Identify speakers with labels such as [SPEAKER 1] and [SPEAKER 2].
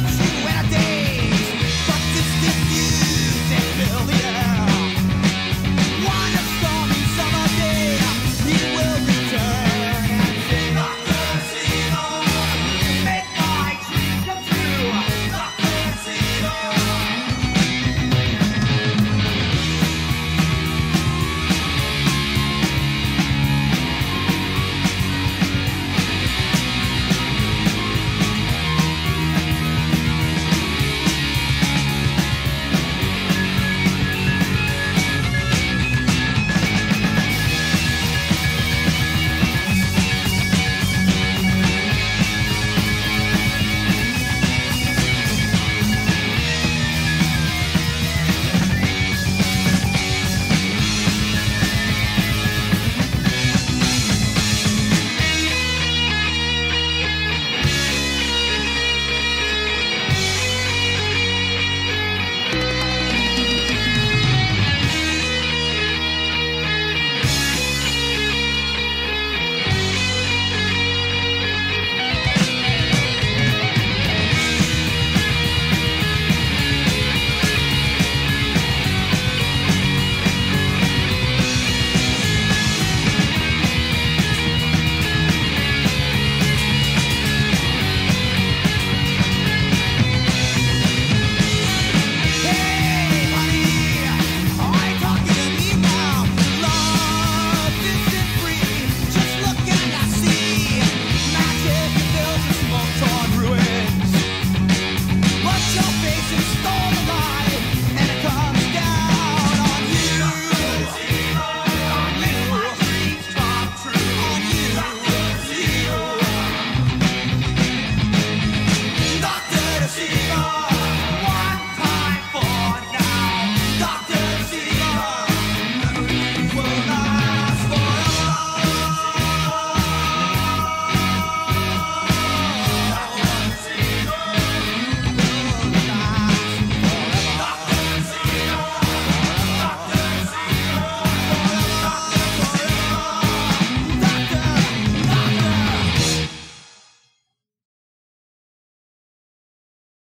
[SPEAKER 1] Let's